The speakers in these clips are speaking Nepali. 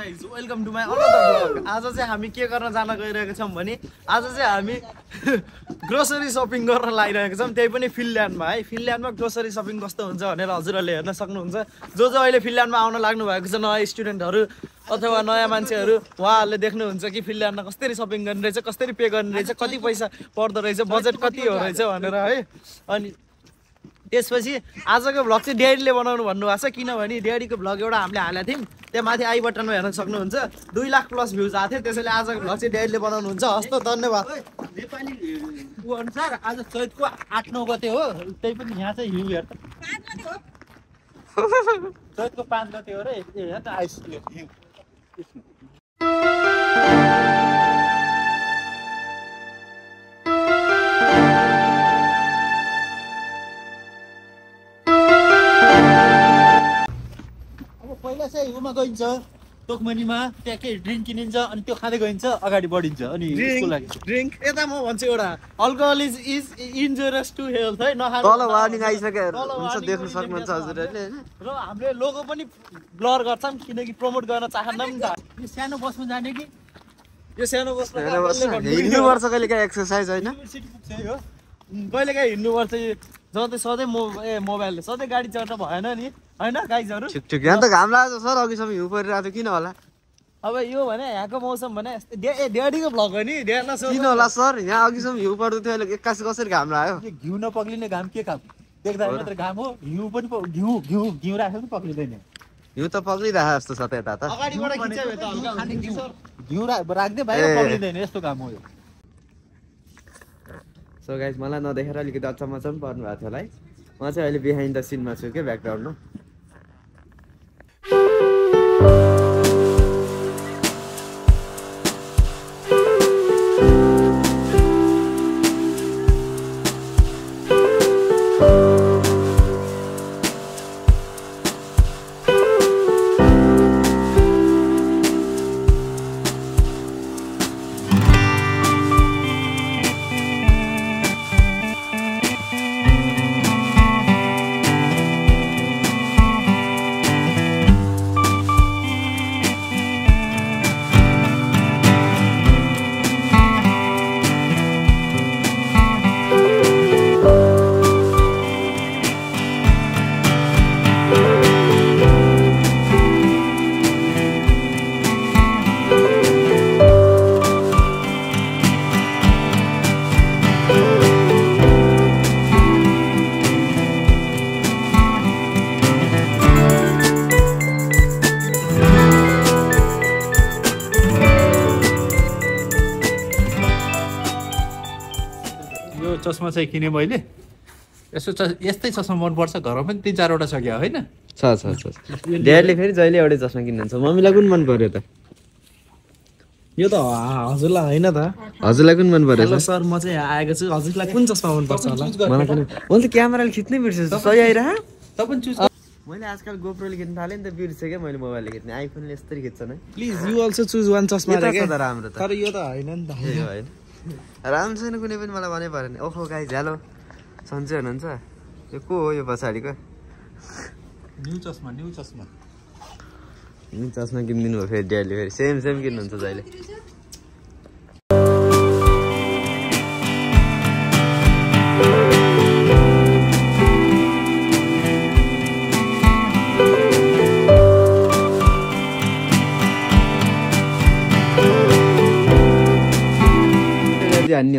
Guys welcome to my another blog आज चाहिँ हामी के गर्न जान गइरहेको छौँ भने आज चाहिँ हामी ग्रोसरी सपिङ गर्न लागिरहेको छौँ। त्यही पनि फिनल्यान्डमा है। फिनल्यान्डमा ग्रोसरी सपिङ कस्तो हुन्छ भनेर हजुरहरूले हेर्न सक्नुहुन्छ। जो जो अहिले फिनल्यान्डमा आउन लाग्नु भएको छ नयाँ स्टुडेन्टहरू अथवा नयाँ मान्छेहरू उहाँहरूले देख्नुहुन्छ कि फिनल्यान्डमा कसरी सपिङ गर्ने रहेछ कसरी पे गर्ने रहेछ कति पैसा पर्दो रहेछ बजेट कति हो रहेछ भनेर है। अनि त्यसपछि आजको भ्लग चाहिँ ड्याडीले बनाउनु भन्नुभएको छ किनभने ड्याडीको भ्लग एउटा हामीले हालेको थियौँ त्यहाँ माथि आई बटनमा हेर्न सक्नुहुन्छ दुई लाख प्लस भ्युज आएको थियो त्यसैले आजको भ्लग चाहिँ ड्याडीले बनाउनुहुन्छ हस् त धन्यवाद नेपाली ऊ अनुसार आज चैतको आठ नौ गते हो त्यही पनि यहाँ चाहिँ हिउँ हेर त चैतको पाँच गते हो र ए उमा गइन्छ टोकमनीमा त्यहाँ केही ड्रिङ्क किनिन्छ अनि त्यो खाँदै गइन्छ अगाडि बढिन्छ अनि ड्रिङ्क यता म भन्छु एउटा alcohol is is injurious to health है वार्निङ हुन्छ देख्नु सक्नुहुन्छ हजुरहरूले र हामीले लोगो पनि ब्लर गर्छौँ किनकि प्रमोट गर्न चाहन्नौँ नि त। यो सानो बसमा जाने कि? यो सानो बस्नु हिँड्नुपर्छ कहिले काहीँ एक्सर्साइज होइन? युनिभर्सिटी पुग्छ है हो कहिले काहीँ हिँड्नुपर्छ जति सधैँ मो ए मोबाइलले सधैँ गाडी चढ्न भएन नि। होइन गाइजहरू ठिक ठिक। यहाँ त घाम लाग्छ सर अघिसम्म हिउँ परिरहेको थियो। किन होला? अब यो भने यहाँको मौसम भने ए ड्याडीको भ्लग हो नि। किन होला सर? यहाँ अघिसम्म हिउँ पर्दै थियो। अहिले एक्कासी कसरी घाम लाग्यो? घिउ नपक्लिने घाम के काम देख्दा मात्र घाम हो। घिउ पनि घिउ घिउ घिउ राखेको पनि पक्लिँदैन हिउँ त पक्रिरहेको जस्तो छ त यता त। घिउ? घिउ राख्दै बाहिर ए। पक्लिँदैन यस्तो घाम हो यो। सो गाइज मलाई नदेखेर अलिकति अचम्म चाहिँ पर्नु भएको थियो होला है। म चाहिँ अहिले बिहाइन्ड द सिनमा छु क्या ब्याकग्राउन्डमा चस्मा चाहिँ किनेँ मैले। यसो च यस्तै चस्मा मनपर्छ घरमा पनि तिन चारवटा छ क्या होइन? छ छ छ ड्याडीले फेरि जहिले एउटै चस्मा किन्नुहुन्छ। मम्मीलाई कुन मन पर्यो त? यो त हजुरलाई होइन त। हजुरलाई कुन मन पर्यो सर म चाहिँ आएको छु। हजुरलाई कुन चस्मा मनपर्छ होला? मलाई मैले त क्यामेराले खिच्नै बिर्सेछु सही आइरह। तपाईँ चुज मैले आजकल गोप्रोले खिच्न थालेँ नि त बिर्सेँ क्या मैले मोबाइलले खिच्ने। आइफोनले यस्तरी खिच्छ नै। Please you also choose one चस्मा राम्रो त। तर यो त होइन नि त। होइन। राम्रो छैन कुनै पनि मलाई मनै परेन ओहो गाई झ्यालो। सन्चै हुनुहुन्छ। यो को हो यो पछाडिको? न्यु चस्मा न्यु चस्मा। नि चस्मा किनिदिनु भयो फेरि ड्याडीले फेरि सेम सेम किन्नुहुन्छ जहिले।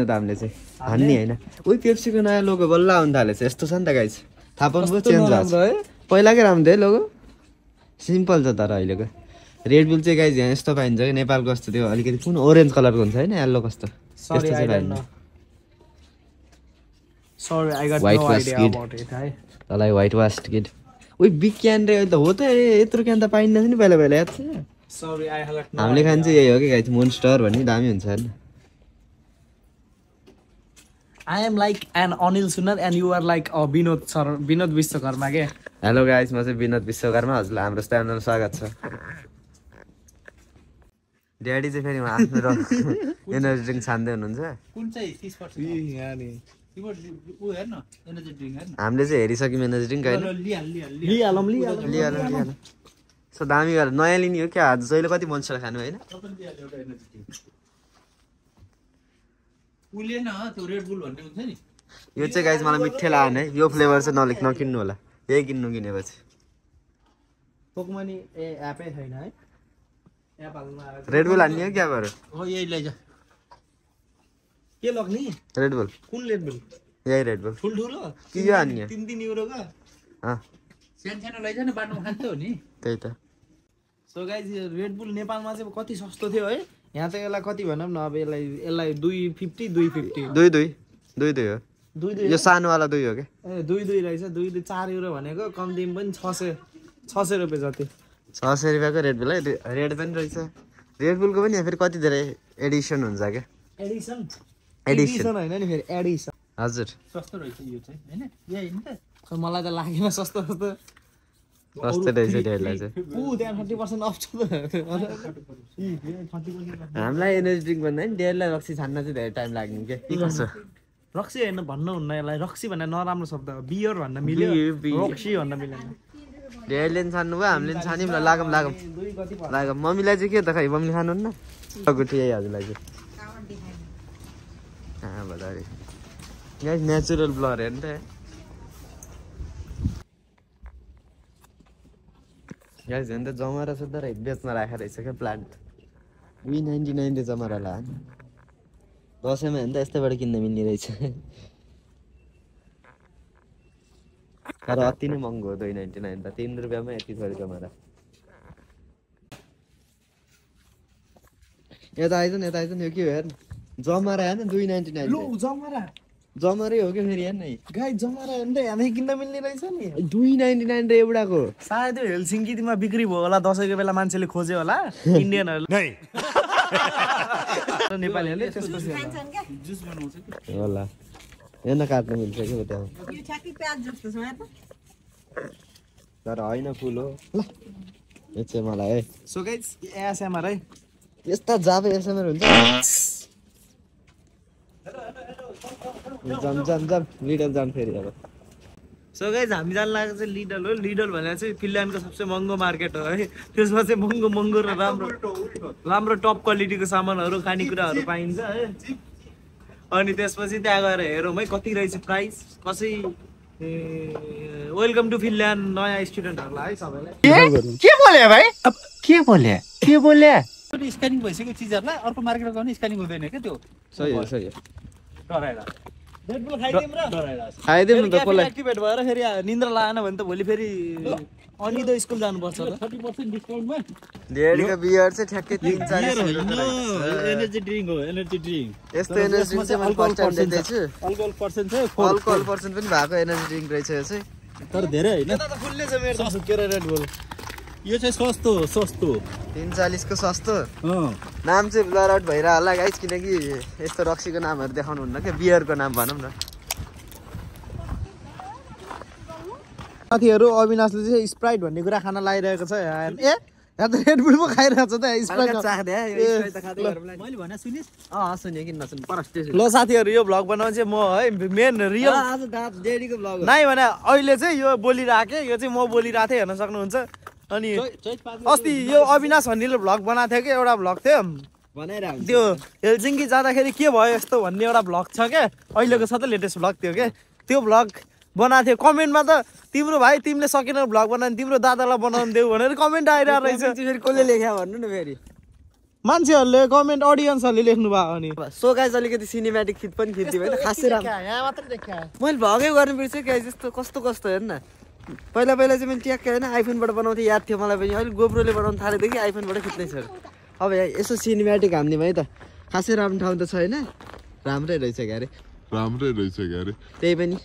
हो त हामीले चाहिँ। हान्ने? होइन। उही पेप्सीको नयाँ लोगो बल्ल आउनु थालेछ यस्तो छ नि त गाइस थाहा पाउनुभयो चेन्ज भएको छ। है। पहिलाकै राम्रो थियो है लोगो सिम्पल छ तर अहिलेको। रेड बुल चाहिँ गाइज यहाँ यस्तो पाइन्छ कि नेपालको जस्तो त्यो अलिकति कुन ओरेन्ज कलरको हुन्छ होइन येल्लो कस्तो? त्यस्तो चाहिँ don't पाइन्न no sorry I got White no was idea kid. About it है तँलाई व्हाइट वास किड उही बिग क्यान रे अहिले त हो त ए यत्रो क्यान त पाइन्न थियो नि पहिला पहिला याद छ। हामीले खान्छ यही हो कि गाइज मोन्स्टर भन्ने दामी हुन्छ होइन। I am like an Anil Sunar and you are like Vinod sir Vinod Vishwakarma के हेलो गाइज म चाहिँ विनोद विश्वकर्मा हजुरलाई हाम्रो च्यानल स्वागत छ ड्याडी चाहिँ फेरि उहाँ आफ्नो एनर्जी ड्रिङ्क छान्दै हुनुहुन्छ कुन चाहिँ तिस पर्सेन्ट यहाँ नि ऊ हेर्न एनर्जी ड्रिङ्क हेर्न हामीले चाहिँ हेरिसक्यौँ एनर्जी ड्रिङ्क होइन। सो दामी गरेर नयाँ लिने हो क्या? आज जहिले कति मन छ खानु होइन तपाईँले दिइहाल्यो एउटा एनर्जी ड्रिङ्क उसले न त्यो रेड बुल भन्ने हुन्छ नि। यो चाहिँ गाइज मलाई मिठै लागेन है। यो फ्लेभर चाहिँ नलिक नकिन्नु होला। यही किन्नु किनेपछि। पोकमनी ए एपै छैन है। एप हाल्नु रेड बुल हान्ने हो क्या गऱ्यो हो यही लैजा। के लग्ने? रेड बुल कुन लेट बिल यही रेड बुल ठुल्ठुलो। कि यो हान्ने? तिन तिन युरोको अँ। सानो सानो लैजा न बाटोमा खान्थ्यो हो नि। त्यही त। सो गाइज यो रेड बुल नेपालमा चाहिँ कति सस्तो थियो है? यहाँ चाहिँ यसलाई कति भनौँ न अब यसलाई यसलाई दुई फिफ्टी दुई फिफ्टी दुई दुई दुई दुई हो। दुई दुई। यो सानोवाला दुई हो क्या ए दुई दुई रहेछ दुई दुई चार युरो भनेको कम्तीमा पनि छ सय छ सय रुपियाँ जति। छ सय रुपियाँको रेड बुल है रेड पनि रहेछ। रेड बुलको पनि फेरि कति धेरै एडिसन हुन्छ क्या? एडिसन एडिसन होइन नि फेरि एडिसन हजुर। सस्तो रहेछ यो चाहिँ होइन? त। मलाई त लागेन सस्तो सस्तो। सस्तै रहेछ त्यसलाई चाहिँ। हामीलाई एनर्जी ड्रिङ्क भन्दा नि डेढलाई रक्सी छान्न चाहिँ धेरै टाइम लाग्ने क्या के कसो रक्सी होइन भन्नुहुन्न यसलाई। रक्सी भन्ने नराम्रो शब्द हो। बियर भन्न मिल्यो। रक्सी भन्न मिलेन डेढले पनि छान्नु भयो हामीले पनि छान्यौँ। ल लागौँ लागौँ। दुई कति पर्छ लागौँ। मम्मीलाई चाहिँ के त खै? मम्मीले खानुहुन्न गुठी यही हजुरलाई चाहिँ। नेचुरल ब्लर हेर्नु त गाइस हेर्नु त जमरा सुत्दा रहे बेच्न राखेर रहेछ क्या प्लान्ट दुई नाइन्टी नाइन रे जमरा ला दसैँमा हेर्नु त यस्तैबाट किन्न मिल्ने रहेछ तर अति नै महँगो हो दुई नाइन्टी नाइन त तिन रुपियाँमा यति थोरै जमरा यता आइज न यता आइज न यो के हो हेर्नु जमरा हेर्नु दुई नाइन्टी नाइन लु जमरा जमरै हो कि फेरि हेर्नु है गाई जमरा हेर्नु त यहाँ किन्न मिल्ने रहेछ नि दुई नाइन्टी नाइन रे एउटाको सायद यो हेलसिङ्कीमा बिक्री भयो होला दसैँको बेला मान्छेले खोज्यो होला इन्डियनहरूले नेपालीहरूले त्यसपछि होला। जुस बनाउँछ कि होला हेर्न काट्न मिल्छ कि हो त्यहाँ यो ठ्याक्कै प्याज जस्तो छ यहाँ त तर होइन फुल हो ल यो चाहिँ मलाई है सो गाइज एएसएमआर है यस्ता जाब एसएमआर हुन्छ जम जम जम लिडल जम फेरि अब। सो गाइज हामी जानु लागेको चाहिँ लिडल हो। लिडल भनेर चाहिँ फिनल्यान्डको सबसे महँगो मार्केट हो है। त्यसमा चाहिँ महँगो महँगो र राम्रो राम्रो टप क्वालिटीको सामानहरू खानेकुराहरू पाइन्छ है। अनि त्यसपछि त्यहाँ गएर हेरौँ है कति रहेछ प्राइस कसै वेलकम टु फिनल्यान्ड नयाँ स्टुडेन्टहरूलाई है सबैलाई। के? बोले भाइ? अब के बोले? के बोले? स्क्यानिङ भइसक्यो चिजहरूलाई अर्को मार्केटमा गयो भने स्क्यानिङ हुँदैन क्या त्यो? सही हो सही हो। डराएर खाइदिउँ न त कसलाई एक्टिभेट भएर फेरि निन्द्रा लागेन भने त भोलि फेरि अनि त स्कुल जानुपर्छ त। थर्टी पर्सेन्ट डिस्काउन्टमा डेढको बियर चाहिँ ठ्याक्कै तिन चालिस एनर्जी ड्रिङ्क हो एनर्जी ड्रिङ्क यस्तो एनर्जी ड्रिङ्क चाहिँ फर्स्ट टाइम देख्दैछु। अल्कोहल पर्सेन्ट चाहिँ अल्कोहल पर्सेन्ट पनि भएको एनर्जी ड्रिङ्क रहेछ यो चाहिँ। तर धेरै होइन। फुल्लै छ मेरो रेड बुल यो चाहिँ सस्तो सस्तो। तिन चालिसको सस्तो। अँ। नाम चाहिँ ब्लर आउट भइरह होला गाइस किनकि यस्तो रक्सीको नामहरू देखाउनु हुन्न क्या बियरको नाम भनौँ न। साथीहरू अविनाशले चाहिँ स्प्राइट भन्ने कुरा खान लागिरहेको छ यहाँ। ए यहाँ त रेड बुल पो खाइरहेको छ त। ल। साथीहरू यो भ्लग बनाउनु चाहिँ म है मेन रियल नाइ भने अहिले चाहिँ यो बोलिरहेको यो चाहिँ म बोलिरहेको थिएँ हेर्न सक्नुहुन्छ। अनि अस्ति यो अविनाश भन्नेले भ्लग बनाएको थियो कि एउटा भ्लग थियो। त्यो हेलसिङ्की जाँदाखेरि के भयो यस्तो भन्ने एउटा भ्लग छ क्या अहिलेको छ त लेटेस्ट भ्लग थियो क्या। त्यो भ्लग बनाएको थियो। कमेन्टमा त तिम्रो भाइ तिमीले सकेन भ्लग बनाउने तिम्रो दादालाई बनाउनु देऊ भनेर कमेन्ट आइरहेको रहेछ। फेरि कसले लेख्या भन्नु न फेरि? मान्छेहरूले कमेन्ट अडियन्सहरूले लेख्नु भयो अनि सो गाइस अलिकति सिनेमेटिक खिच पनि खिच्दियो होइन खासै राम्रो। मैले भगै गर्नु बिर्सेँ क्या जस्तो कस्तो कस्तो हेर्न। पहिला पहिला चाहिँ मैले ट्याक्कै होइन आइफोनबाट बनाउँथेँ याद थियो मलाई पनि। अहिले गोप्रोले बनाउनु थालेदेखि आइफोनबाट खिच्नै छ। अब यहाँ यसो सिनेमेटिक हान्ने भयो त। खासै राम्रो ठाउँ त छैन। राम्रै रहेछ क्यारे। राम्रै रहेछ क्यारे। त्यही पनि।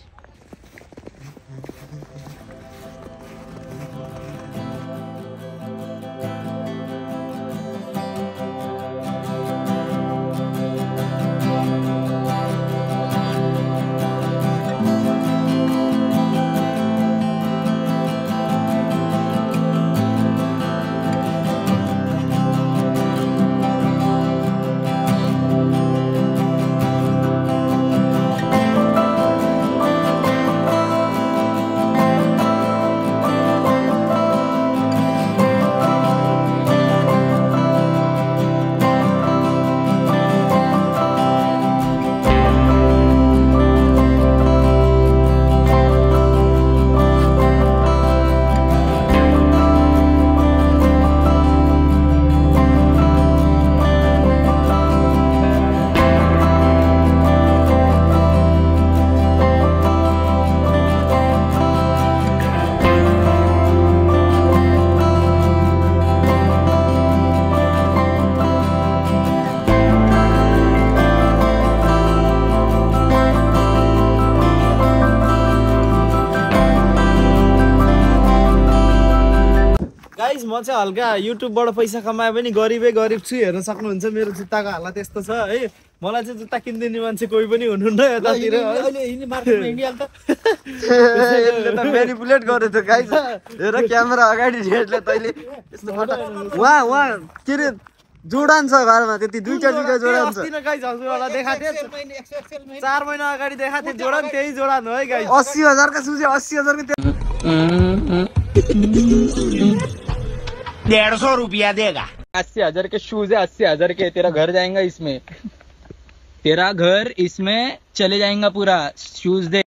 गाइस म चाहिँ हल्का युट्युबबाट पैसा कमाए पनि गरिबै गरिब छु हेर्न सक्नुहुन्छ मेरो जुत्ताको हालत यस्तो छ है। मलाई चाहिँ जुत्ता किनिदिने मान्छे कोही पनि हुनुहुन्न यतातिर। मेनिपुलेट गर्यो त गाइस हेर क्यामेरा अगाडि तैँले। यस्तो उहाँ उहाँ के अरे जोडान छ घरमा त्यति दुईटा दुईटा जोडान छ। चार महिना अगाडि देखाएको थिएँ जोडान त्यही जोडान हो है गाइस अस्सी हजारका सुजे अस्सी हजारको अस्सी हजार के शूज है अस्सी हजार के। तेरा घर जाएगा इसमें। तेरा घर इसमें चले जाएगा पूरा। Shoes they.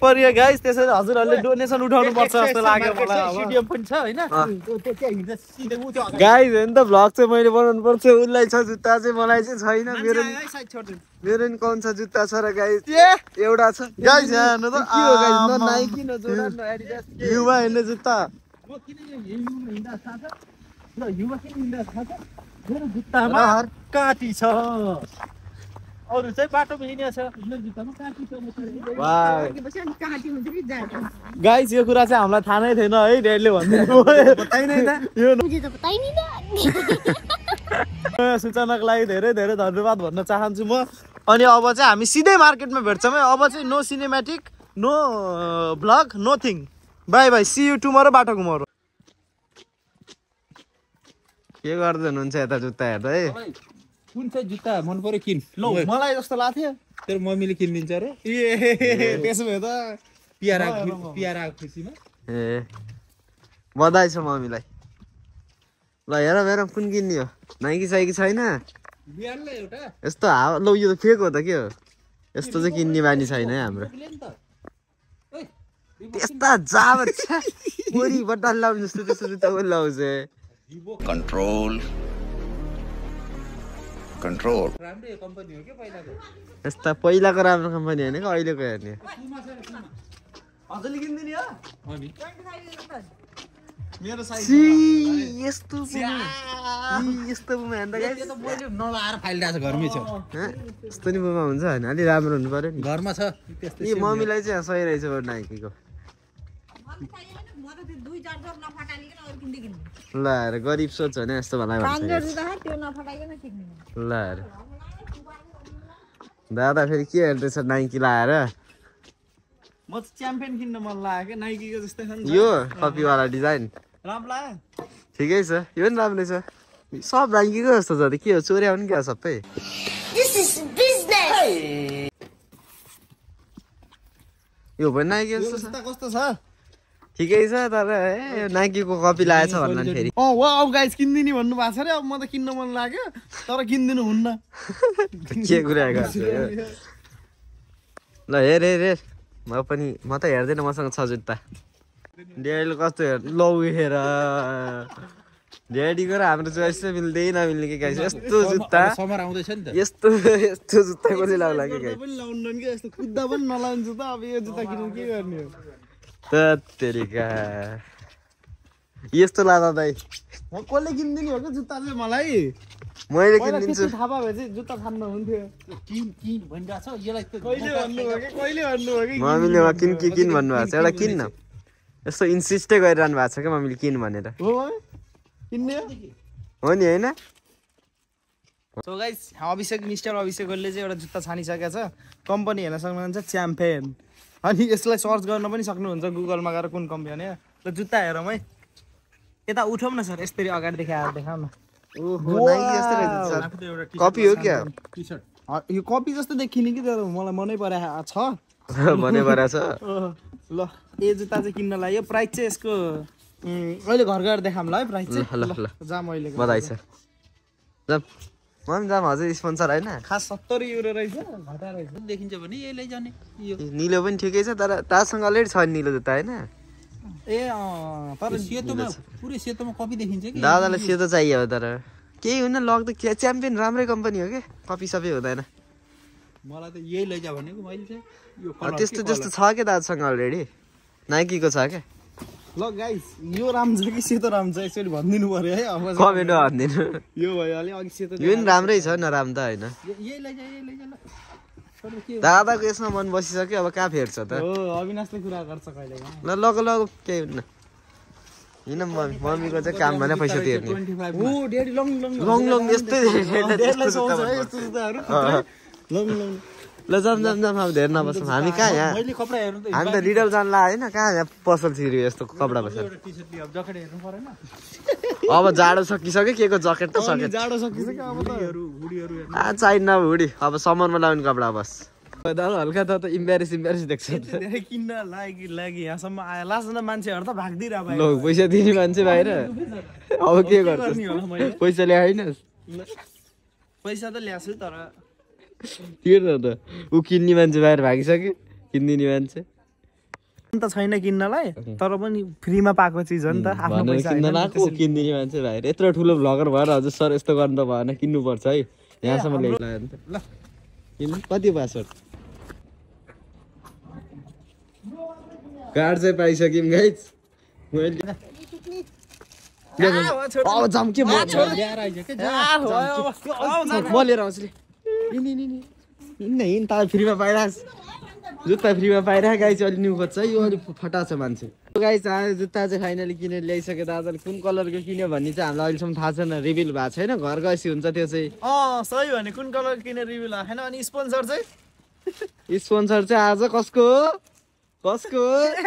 परियो गाइस त्यसरी हजुरहरूले डोनेसन उठाउनु पर्छ जस्तो लाग्यो मलाई अब। स्टेडियम पनि छ होइन त्यो त्यो त्यहाँ हिँड्दा सिधै ऊ त्यो अगाडि गाइस हेर्नु त भ्लग चाहिँ मैले बनाउनु पर्छ उसलाई छ जुत्ता चाहिँ मलाई चाहिँ छैन मेरो नि- है, साइड छोडिदिनु। मेरो नि कौन छ जुत्ता छ र गाइस एउटा छ गाइस यहाँ हेर्नु त के हो गाइस न आम्मा। नाइकी न जोर्डन न एडिडास के। युवा हिँड्ने जुत्ता? म किन यो हिउँमा हिँड्दा थाहा छ ल हिउँमा किन हिँड्दा थाहा छ मेरो जुत्तामा काँटी छ अरू चाहिँ बाटोमा हिँडेको छ मेरो जुत्तामा काँटी गाइस यो कुरा चाहिँ हामीलाई थाहा नै थिएन है था नयाँ सूचनाको लागि धेरै धेरै धन्यवाद भन्न चाहन्छु म अनि अब चाहिँ हामी सिधै मार्केटमा भेट्छौँ है अब चाहिँ no cinematic no vlog nothing bye bye see you tomorrow बाटो घुमाउरो के गर्दै हुनुहुन्छ यता जुत्ता हेर्दा? है कुन चाहिँ जुत्ता मन पर्यो किन? ल मलाई जस्तो लाग्थ्यो। तेरो मम्मीले किनिदिन्छ अरे। ए त्यसो भए त पियारा। पियारा खुसीमा। ए। बधाई छ मम्मीलाई। ल हेर हेर कुन किन्ने हो नाइकी साइकी छैन? यस्तो हावा लौ यो त फेक हो त के हो? यस्तो चाहिँ किन्ने बानी छैन है हाम्रो। त्यस्ता जाब कोरी बट्टा लाउने जस्तो त्यस्तो जुत्ता लाउँछ। Control. Control. राम्रै कम्पनी हो क्या पहिलाको? यस्ता पहिलाको राम्रो कम्पनी होइन क्या अहिलेको हेर्ने। यस्तो यस्तो हँ? यस्तो नि पुमा हुन्छ होइन अलिक राम्रो हुनु पऱ्यो नि। घरमा छ। मम्मीलाई चाहिँ सही रहेछ नाइकीको। ल हेर गरिब सोच होइन यस्तो भला ल हेर दादा फेरि के हेर्दैछ नाइकी लाएर? म चाहिँ च्याम्पियन किन्न मन लाग्यो नाइकीको जस्तै नि। यो कपीवाला डिजाइन। राम्रो लाग्यो ठिकै छ। यो पनि राम्रै छ। सब नाइकीको जस्तो छ त। के हो? चोर्या पनि क्या सबै। यो पनि नाइकी यो जस्तो कस्तो छ? ठिकै छ तर ए नाइकीको कपी लगाएछ भन्दा नि फेरि। अँ वा अब गाइस किनिदिने भन्नु भएको छ अरे अब म त किन्न मन लाग्यो तर किनिदिनु हुन्न। के कुरा गर्छु? ल हेर हेर हेर। म पनि म त हेर्दैन मसँग छ जुत्ता। ड्याडीले कस्तो हेर लौ हेर। ड्याडीको र हाम्रो चोइस चाहिँ मिल्दै नमिल्ने के गाइस यस्तो जुत्ता। समर आउँदैछ नि त। यस्तो यस्तो जुत्ता कसले लाउला कि गाइस? पनि लाउनु कि यस्तो कुद्दा पनि नलाउने जुत्ता अब यो जुत्ता किनेर के गर्ने हो? तेरिका यस्तो लाँदा दाइ म कसले किनिदिने हो कि जुत्ता चाहिँ मलाई? मैले किनिदिन्छु। थाहा भए चाहिँ जुत्ता खान्न हुन्थ्यो। किन किन भनिरहेको छ? यसलाई त कहिले भन्नुभयो कि कहिले भन्नुभयो कि? मम्मीले वा किन कि किन भन्नुभएको छ? एउटा किन न यस्तो इन्सिस्टै गरिरहनु भएको छ क्या मम्मीले किन भनेर। हो? किन्ने? हो? हो नि होइन? सो गाइस अभिषेक मिस्टर अभिषेकले चाहिँ एउटा जुत्ता छानिसकेको छ। कम्पनी हेर्न सक्नुहुन्छ च्याम्पियन अनि यसलाई सर्च गर्न पनि सक्नुहुन्छ गुगलमा गएर कुन कम्पनी हो ल जुत्ता हेरौँ है। यता उठाउँ न सर यसरी अगाडि देखाएर देखाउँ न। ओहो नाइकी यस्तो रहेछ सर। कपी हो क्या? यो कपी जस्तो देखिने कि तर मलाई मनै परेको छ? भने परा छ। ल यो जुत्ता चाहिँ किन्न लाग्यो। प्राइस चाहिँ यसको अहिले घर गएर देखाऊँ ल है प्राइस चाहिँ। ल, ल। जाम अहिले बधाई छ जाम म पनि जाम हजुर स्पोन्सर होइन। खास सत्तरी युरो रहेछ घटा रहेछ देखिन्छ भने यही लैजाने यो। निलो पनि ठिकै छ तर तासँग अलरेडी छ नि निलो जुत्ता होइन। ए अँ तर सेतोमा पुरै सेतोमा कपी देखिन्छ कि? दादालाई सेतो चाहियो हो तर। केही हुन्न लग त के च्याम्पियन राम्रै कम्पनी हो कि कपी सबै हुँदैन। मलाई त यही लैजा भनेको मैले चाहिँ यो अब कलर त्यस्तो त्यस्तो छ क्या दादासँग अलरेडी नाइकीको छ क्या? ल गाइस यो राम्रो छ कि सेतो राम्रो छ एक्चुअली भनिदिनु पर्यो है अब चाहिँ। कमेन्टमा भनिदिनु। यो भयो अलिक अघि सेतो यो पनि राम्रै छ नराम्रो त होइन। यही लैजा यही लैजा ल। तर के दादाको यसमा मन बसिसक्यो अब कहाँ फेर्छ त? हो अविनाशले कुरा गर्छ कहिले ल लग लग केही हुन्न। हिँड मम्मी मम्मीको चाहिँ काम भने पैसा तिर्ने। Long long long. लङ यस्तै। Long long. ल जाम जाम जाम अब धेरै नबसौँ हामी कहाँ यहाँ? मैले कपडा हेर्नु त हामी त रिडल जान ला होइन कहाँ यहाँ पसल छिर्यो यस्तो कपडा बसेर अब जाडो सकिसक्यो के को जकेट त सकेट जाडो सकिसक्यो अब त। हुडीहरू हुडीहरू हेर्नु। आ चाहिन्न अब हुडी? अब समरमा लगाउने कपडा बस। दादा हल्का त इम्बेरेस इम्बेरेस देख्छ। किन्न लागि लागि यहाँसम्म आयो। लास्टमा मान्छेहरू त भाग्दिरह भाइ ल पैसा दिने मान्छे बाहिर। अब के गर्छ पैसा ल्याएनस्? पैसा त ल्याएको छु तर तिर्न त ऊ किन्ने मान्छे बाहिर भागिसक्यो किनिदिने मान्छे त छैन किन्नलाई तर पनि फ्रीमा पाएको चिज हो नि त आफ्नो नि किनिदिने मान्छे बाहिर यत्रो ठुलो भ्लगर भएर हजुर सर यस्तो गर्नु त भएन किन्नुपर्छ है यहाँसम्म नि त ल किन्नु कति पासवर्ड कार्ड चाहिँ पाइसक्यौँ गाइज मैले अब जाम के म लिएर आउँछु हिँड्न हिँड त फ्रीमा पाइरहेको जुत्ता फ्रीमा पाइरहेको गाई चाहिँ अलिक न्यु खोज्छ। यो अलिक फटा छ मान्छे। गाई चाहिँ जुत्ता चाहिँ फाइनली किनेर ल्याइसक्यो दादाले कुन कलरको किन्यो भन्ने चाहिँ हामीलाई अहिलेसम्म थाहा छैन। रिभिल भएको छैन। घर गएपछि हुन्छ त्यो चाहिँ। अँ सही भने कुन कलर किनेर रिभ्यू लाग्यो होइन अनि स्पोन्सर चाहिँ? स्पोन्सर चाहिँ आज कसको? हो? कसको?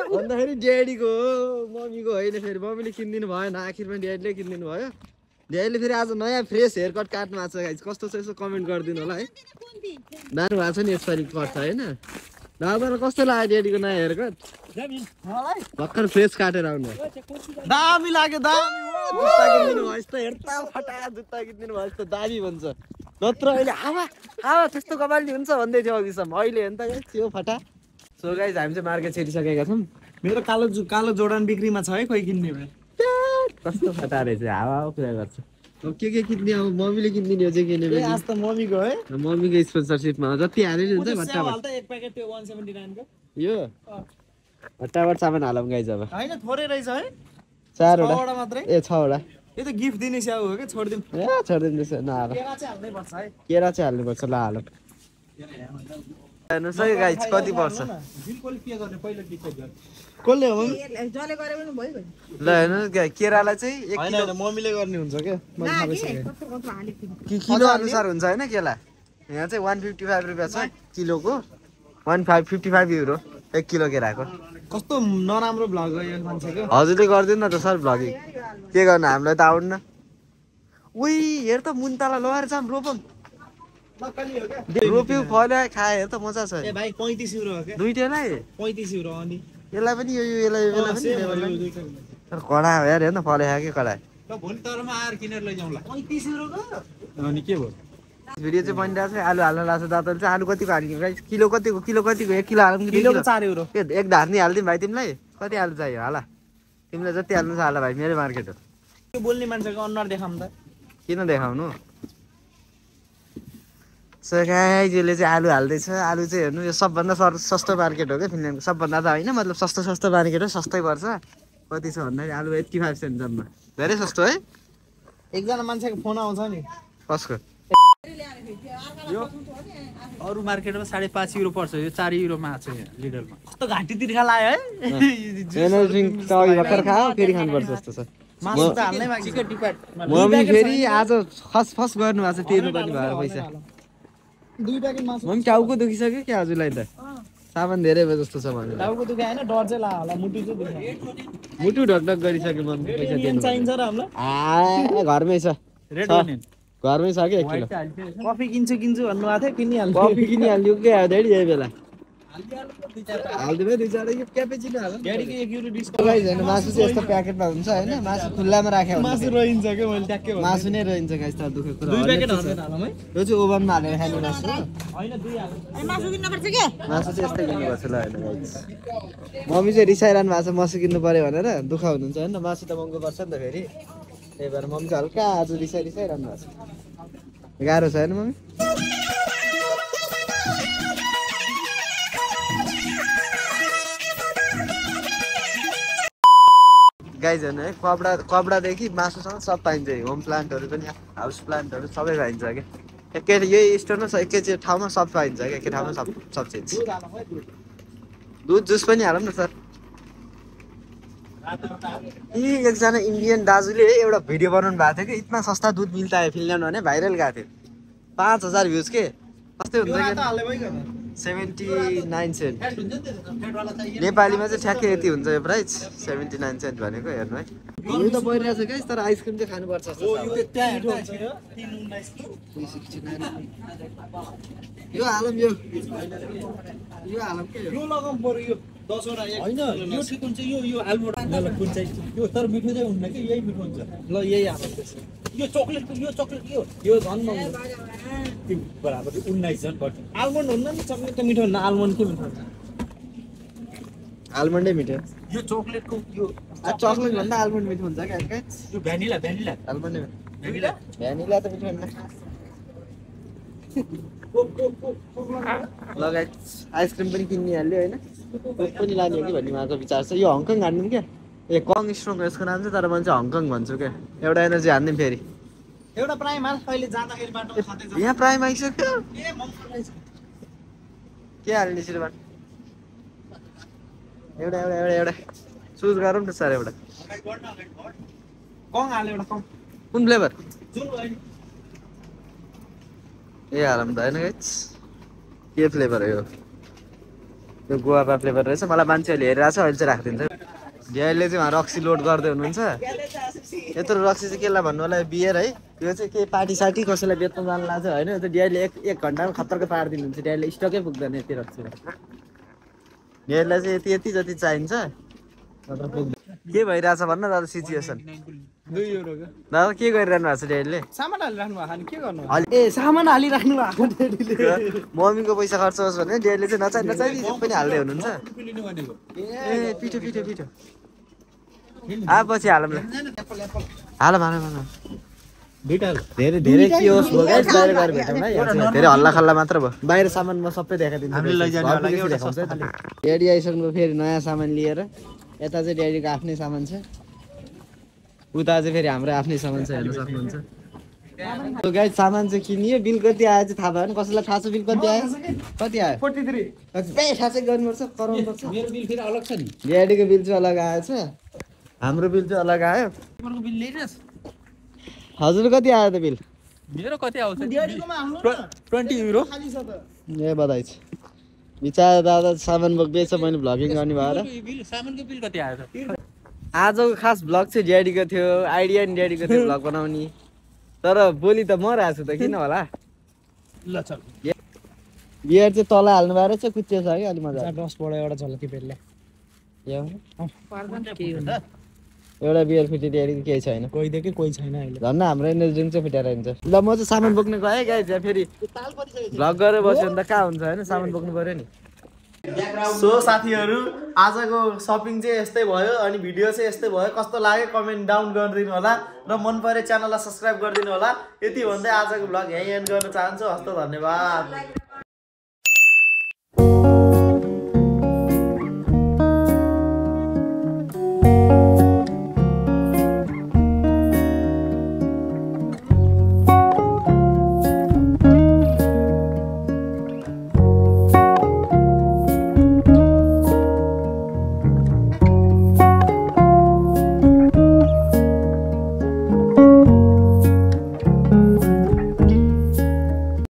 भन्दाखेरि ड्याडीको हो। मम्मीको होइन फेरि। मम्मीले किनिदिनु भएन। आखिरमा ड्याडीले किनिदिनु भयो। ड्याडीले फेरि आज नयाँ फ्रेस हेयर कट काट्नु भएको छ गाइज कस्तो छ यसो कमेन्ट गरिदिनु होला है? दानु भएको छ नि यसपालि कट होइन? दादालाई कस्तो लाग्यो ड्याडीको नयाँ हेयर कट भर्खर फ्रेस काटेर आउनु। दामी लाग्यो दामी। जुत्ता फटा जुत्ता किनिदिनु भयो त दामी भन्छ। नत्र अहिले हावा हावा त्यस्तो कपाली हुन्छ भन्दै थियो अघिसम्म। अहिले हेर्नु त guys, यो फटा। सो गाइज हामी चाहिँ मार्केट छिरिसकेका छौँ। मेरो कालो कालो जोडान बिक्रीमा छ है खोइ किन्ने भयो कस्तो फटा रहेछ हावा कुरा गर्छ अब के के किन्ने अब मम्मीले किनिदिने हो चाहिँ किने आज त मम्मीको है मम्मीको स्पोन्सरसिपमा जति हाल्यो नि हुन्छ भट्टाभट एक प्याकेट त्यो वान सेभेन्टी नाइनको यो भट्टाभट सामान हालौँ गाइज अब होइन थोरै रहेछ है चारवटा मात्रै ए छवटा यो त गिफ्ट दिने स्याउ हो क्या छोडिदिउँ ए छोडिदिनु त्यसो नहाल केरा चाहिँ हाल्नै पर्छ है केरा चाहिँ हाल्नुपर्छ ल हालौँ हेर्नुहोस् है गाइज कति पर्छ कसले हो? मम्मी जसले गरे पनि भयो ल गाई, केरालाई चाहिँ एक किलो मम्मीले गर्ने हुन्छ क्या? किलो अनुसार हुन्छ होइन केला? यहाँ चाहिँ वान फिफ्टी फाइभ रुपियाँ छ किलोको। One five fifty five euro एक किलो केराको। कस्तो नराम्रो भ्लग हो यो मान्छेको हजुरले गरिदिनु न त सर भ्लगिङ के गर्नु हामीलाई त आउन्न। उही हेर त मुन्ताला लगाएर जाम क्या? रोप्यो फल्यो खायो हेर त मजा छ। दुइटैलाई? पैँतिस युरो अनि। यसलाई पनि यो यसलाई पनि कडा हो यार हेर्न खायो कि कडा ल भोलि तरमा आएर किनेर लैजाउँला पैँतिस युरोको अनि के भयो भिडियो चाहिँ बनिरहेको छ आलु हाल्न लाग्छ दादाले चाहिँ आलु कतिको हाल्ने गाइस किलो कतिको किलो कतिको एक किलो हालौँ किलो चार युरो ए, एक धार्नी हालिदिउँ भाइ तिमीलाई कति आलु चाहियो हाला तिमीलाई जति हाल्नु छ हाला भाइ मेरो मार्केट हो बोल्ने मान्छेको अनुहार देखाउँ त किन देखाउनु सो गाइजले चाहिँ आलु हाल्दैछ आलु चाहिँ हेर्नु यो सबभन्दा सर सस्तो मार्केट हो क्या फिनल्यान्डको? सबभन्दा त होइन मतलब सस्तो सस्तो मार्केट हो सस्तै पर्छ। कति छ भन्दाखेरि आलु एट्टी फाइभ सेन्ट जम्मा। धेरै सस्तो है? एकजना मान्छेको फोन आउँछ नि। कसको? अरू मार्केटमा साढे पाँच युरो पर्छ यो चार युरोमा आएको छ यहाँ लिडरमा। कस्तो घाँटी तिर्खा लाग्यो। है खायो फेरि खानुपर्छ जस्तो छ। मासु त हाल्नै बाँकी छ। मम्मी फेरि आज फस फस गर्नु भएको छ तिर्नु पनि भयो पैसा। दुई प्याकेट मासु मम्मी टाउको दुखिसक्यो क्या हजुरलाई त? सामान धेरै भयो जस्तो छ भनेर टाउको दुखे होइन डर चाहिँ लाग्यो होला मुटु चाहिँ दुख्यो। मुटु ढकढक गरिसक्यो मम्मी पैसा इन्डियन दिनु चाहिन्छ र हामीलाई आ घरमै छ। रेड घरमै छ कि एक किलो? कफी किन्छु किन्छु भन्नुभएको थियो किनिहाल्छु कफी किनिहाल्यो के धेरै यही बेला। मासु चाहिँ यस्तो प्याकेटमा हुन्छ होइन मासु खुल्लामा राख्यो मासु रहन्छ क्या मैले ट्याक्कै। मासु नै रहन्छ गाइस त दुःख कुरा यो चाहिँ ओभनमा हालेर खाने मासु मासु किन्नुपर्छ के? मासु चाहिँ यस्तै किन्नुपर्छ ल होइन गाइस मम्मी चाहिँ रिसाइरहनु भएको छ मासु किन्नु पर्यो भनेर। दुःख हुनुहुन्छ होइन मासु त महँगो पर्छ नि त फेरि। त्यही भएर मम्मी चाहिँ हल्का आज रिसाइ रिसाइरहनु भएको छ। गाह्रो छ होइन मम्मी? गाइज हेर्नु है कपडा कपडादेखि मासुसँग सब पाइन्छ है होम प्लान्टहरू पनि हाउस प्लान्टहरू सबै पाइन्छ क्या। एकै यही स्टोरमा छ एकै ठाउँमा सब पाइन्छ क्या एकै ठाउँमा सब सब चिज दुध है जुस पनि हालौँ न सर। यी एकजना इन्डियन दाजुले एउटा भिडियो बनाउनु भएको थियो कि इतना सस्ता दुध मिल्ता है फिनल्यान्ड भने भाइरल गएको थियो। पाँच हजार भ्युज के? कस्तै हुन्छ सेभेन्टी नाइन सेन्ट। नेपालीमा चाहिँ ठ्याक्कै यति हुन्छ यो प्राइस। सेभेन्टी नाइन सेन्ट भनेको हेर्नु है। हिउँ त परिरहेको छ क्या तर आइसक्रिम चाहिँ खानुपर्छ। यो हालम यो यो हालम के हो? यो लगाउँ पर्यो यो दसवटा एक होइन यो ठिक हुन्छ यो यो कुन चाहिँ यो तर मिठो चाहिँ हुन्न कि यही मिठो हुन्छ? ल यही हालौँ त्यसो यो चक्लेटको यो चक्लेट यो यो झन् महँगो बराबर उन्नाइस झन् आलमन्ड हुन्न नि चक्लेट त मिठो हुन्न। आलमन्ड के मिठो हुन्छ? आलमन्डै मिठो। यो चक्लेटको यो चक्लेट भन्दा आलमन्ड मिठो हुन्छ क्या यो भ्यानिला भ्यानिला। आलमन्डै भ्यानिला। भ्यानिला त मिठो हुन्न लगायत आइसक्रिम पनि किनिहाल्यो होइन। कोक पनि लाने हो कि भन्ने उहाँको विचार छ। यो हङकङ हान्नु क्या। ए कङ स्ट्रङ यसको नाम चाहिँ तर मैले चाहिँ हङकङ भन्छु क्या। एउटा एनर्जी हान्दिउँ फेरि। एउटा प्राइम हाल अहिले जाँदाखेरि बाटो यहाँ प्राइम आइसक्यो। के हाल्ने श्रीमान एउटा एउटा एउटा एउटा चुज गरौँ न सर एउटा कुन फ्लेभर ए हालौँ त होइन के फ्लेभर हो यो गुवाबा फ्लेभर रहेछ मलाई मान्छेहरूले हेरिरहेको छ अहिले चाहिँ राखिदिन्छ ड्याडीले चाहिँ उहाँ रक्सी लोड गर्दै हुनुहुन्छ यत्रो रक्सी चाहिँ केलाई भन्नु होला बियर है यो चाहिँ के पार्टी सार्टी कसैलाई बेच्न जानु लाग्छ होइन यो त ड्याडीले एक एक घन्टामा खतरको पारिदिनुहुन्छ ड्याडीले स्टकै पुग्दैन यति रक्सी ड्याडीलाई चाहिँ यति यति जति चाहिन्छ। के भइरहेछ भन्न दादा सिचुएसन? दादा के? गरिरहनु भएको छ ड्याडीले सामान हालिराख्नु भएको नि के गर्नु अलि- ए सामान हालिराख्नु भएको मम्मीको पैसा खर्च होस् भने ड्याडीले चाहिँ नचाहि नचाहि पनि हाल्दै हुनुहुन्छ। ए पिठो पिठो पिठो। आ पछि हालौँ ल हालौँ हालौँ हालौँ। धेरै धेरै के होस् भयो बाहिर गएर भेटौँ है। धेरै हल्ला खल्ला मात्र भयो। बाहिर सामान म सबै देखाइदिन्छु। ड्याडी आइसक्नु फेरि नयाँ सामान लिएर। यता चाहिँ ड्याडीको आफ्नै सामान छ। उता चाहिँ फेरि हाम्रो आफ्नै सामान छ हेर्न सक्नुहुन्छ। गाई सामान चाहिँ किनियो। बिल कति आयो चाहिँ थाहा भएन। कसैलाई थाहा छ बिल कति आयो? कति आयो? Forty three. थाहा चाहिँ गर्नुपर्छ कराउनुपर्छ। मेरो बिल फेरि अलग छ नि। ड्याडीको बिल चाहिँ अलग आएछ। हाम्रो बिल चाहिँ अलग आयो। बिल ल्याइरहेछ हजुर कति आयो त बिल? मेरो कति आउँछ ड्याडीकोमा हाल्नु न। Twenty euro? खाली छ त। ए बधाई छ। बिचरा दादा सामान बोक्दैछ मैले भ्लगिङ गर्ने भएर। बिल सामानको बिल कति आयो त? आजको खास भ्लग चाहिँ ड्याडीको थियो आइडिया नि ड्याडीको थियो भ्लग बनाउने। तर भोलि त म रहेको छु त किन होला? ल चल। बियर चाहिँ तल हाल्नु भएर चाहिँ कुच्चियो छ कि अलिक मजा दसबाट एउटा झलकी पेटले एउटा बियर फिटी ड्याडीको केही छैन। कोही देखि कोही छैन अहिले। झन् हाम्रो एनर्जी ड्रिङ्क चाहिँ फिटाएर हुन्छ ल म चाहिँ सामान बोक्नु गएँ गाई त्यहाँ फेरि। भ्लग गरेर बस्यो भने त कहाँ हुन्छ होइन? सामान बोक्नु पऱ्यो नि। सो साथीहरू आजको सपिङ चाहिँ यस्तै भयो अनि भिडियो चाहिँ यस्तै भयो। कस्तो लाग्यो? कमेन्ट डाउन गरिदिनु होला र मन परे च्यानललाई सब्सक्राइब गरिदिनु होला। यति भन्दै आजको भ्लग यहीँ एन्ड गर्न चाहन्छु। हस्त धन्यवाद।